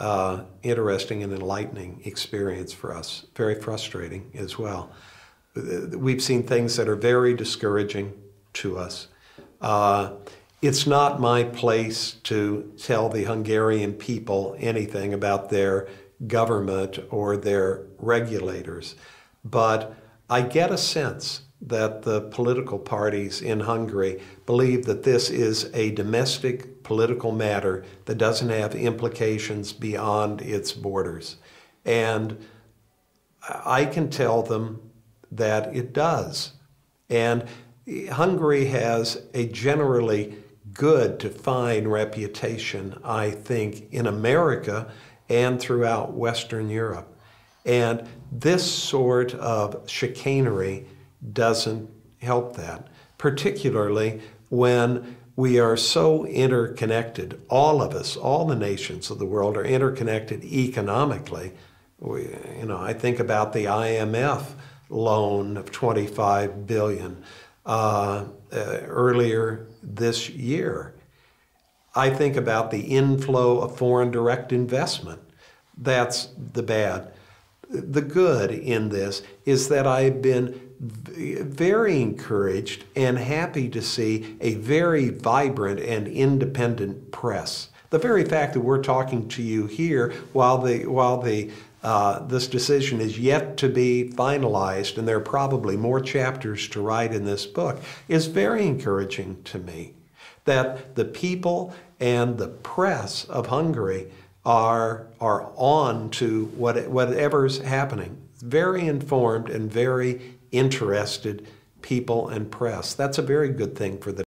uh, interesting and enlightening experience for us, very frustrating as well. We've seen things that are very discouraging to us. Uh, it's not my place to tell the Hungarian people anything about their government or their regulators, but I get a sense that the political parties in Hungary believe that this is a domestic political matter that doesn't have implications beyond its borders. And I can tell them that it does. And Hungary has a generally good to fine reputation, I think, in America and throughout Western Europe. And this sort of chicanery doesn't help that, particularly when we are so interconnected. All of us, all the nations of the world are interconnected economically. We, you know, I think about the IMF loan of 25 billion uh, uh, earlier this year. I think about the inflow of foreign direct investment. That's the bad. The good in this is that I've been very encouraged and happy to see a very vibrant and independent press. The very fact that we're talking to you here while the while the uh, this decision is yet to be finalized, and there are probably more chapters to write in this book, is very encouraging to me. That the people and the press of Hungary are, are on to what, whatever's happening. Very informed and very interested people and press. That's a very good thing for the